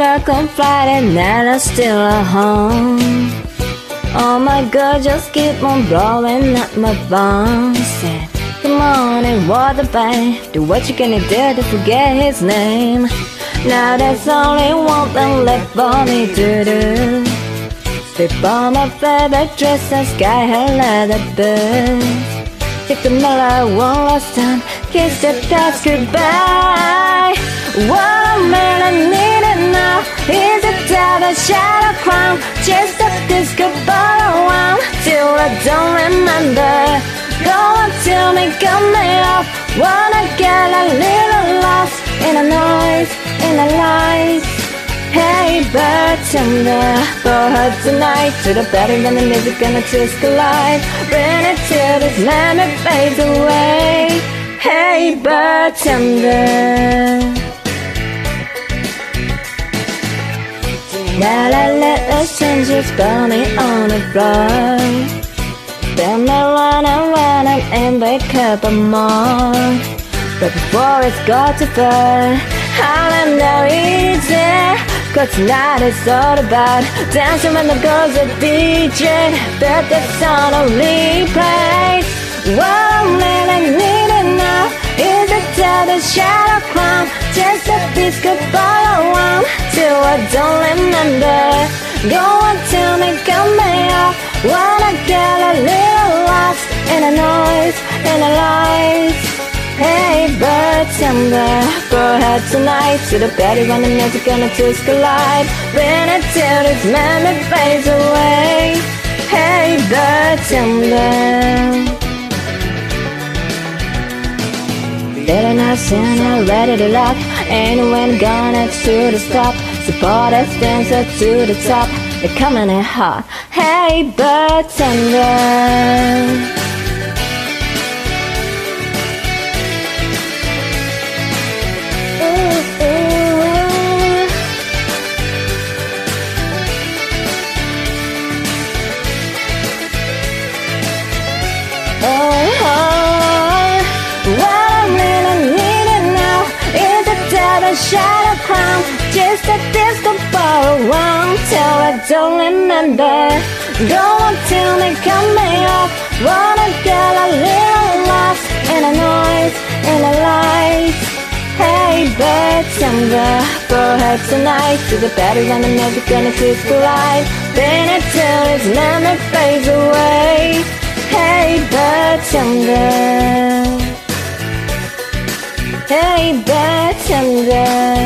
work on Friday night, I'm still at home. Oh my god, just keep on blowing up my bones. Come on and water babe, do what you gonna do to forget his name. Now there's only one thing left for me to do. Slip on my favorite dress and sky high leather boots. Take the mirror one last time, kiss the past goodbye. What a man I need a shadow crown. Just a disco ball around till I don't remember. Go on, tell me, cut off. Wanna get a little lost in the noise, in the lights. Hey, bartender, for her tonight to the better than the music twist the light. Bring it till this memory fades away. Hey, bartender. While I let the strangers burning on the floor. Then I run and run and wake up a more. But before it's got to burn, I'll know easy. Cause tonight it's all about dancing when the girls are DJ. Bet the song only plays. I'm really needing now is a tattered shadow crown. Just a piece disco I don't remember. Go on, tell me, come me off. Wanna get a little lost in the noise, in the lights. Hey, bartender, go ahead tonight to the party when the music twist the light. Bring it till this memory fades away. Hey, bartender. Better not soon, I'm ready to lock. Ain't when gonna to the stop. Support us dancer to the top. They're coming in hot. Hey, bartender. Devil shadow crown. Just a disco ball around till I don't remember. Go on, tell me, me off. Wanna get a little lost in the noise, in the lights. Hey, bartender, go ahead tonight to the party when the music twist the light. Bring it till its memory fades away. Hey, bartender. Hey, bartender.